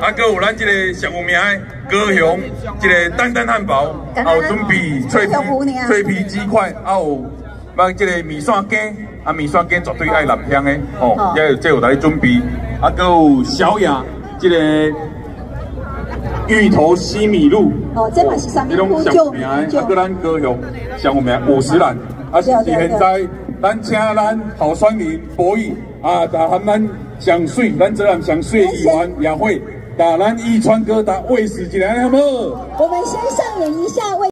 啊，搁有咱这个上有名的高雄，这个丹丹汉堡，还有准备脆皮脆皮鸡块，还有把这个米线羹，啊米线羹绝对爱南香的哦，这这有来准备，啊，搁有小雅这个芋头西米露，哦，这嘛是上面上有名的，啊，搁咱高雄上有名五十兰，啊，是现在咱请咱好酸林博弈啊，加含咱上水，咱这样上水的议员也会。打咱一川哥打卫士进来，好不好？我们先上演一下卫。